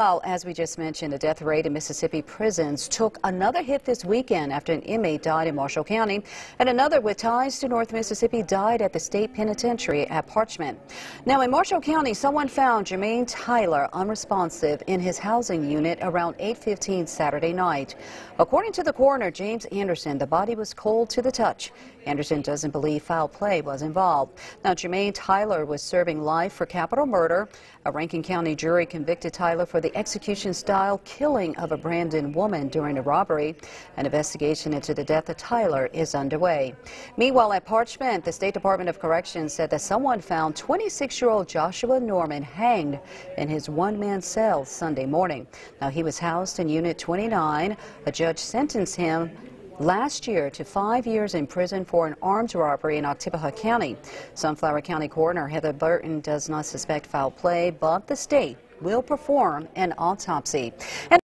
Well, as we just mentioned, the death rate in Mississippi prisons took another hit this weekend after an inmate died in Marshall County and another with ties to North Mississippi died at the state penitentiary at Parchman. Now, in Marshall County, someone found Jermaine Tyler unresponsive in his housing unit around 8:15 Saturday night. According to the coroner, James Anderson, the body was cold to the touch. Anderson doesn't believe foul play was involved. Now, Jermaine Tyler was serving life for capital murder. A Rankin County jury convicted Tyler for the execution-style killing of a Brandon woman during a robbery. An investigation into the death of Tyler is underway. Meanwhile, at Parchman, the State Department of Corrections said that someone found 26-year-old Joshua Norman hanged in his one-man cell Sunday morning. Now, he was housed in Unit 29. A judge sentenced him last year to five years in prison for an armed robbery in Oktibbeha County. Sunflower County Coroner Heather Burton does not suspect foul play, but the state will perform an autopsy. And